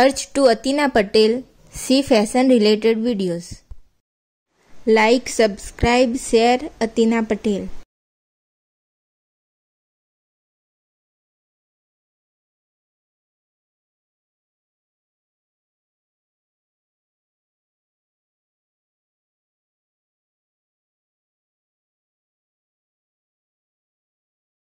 search to Atina Patel સી fashion related videos like subscribe share Atina Patel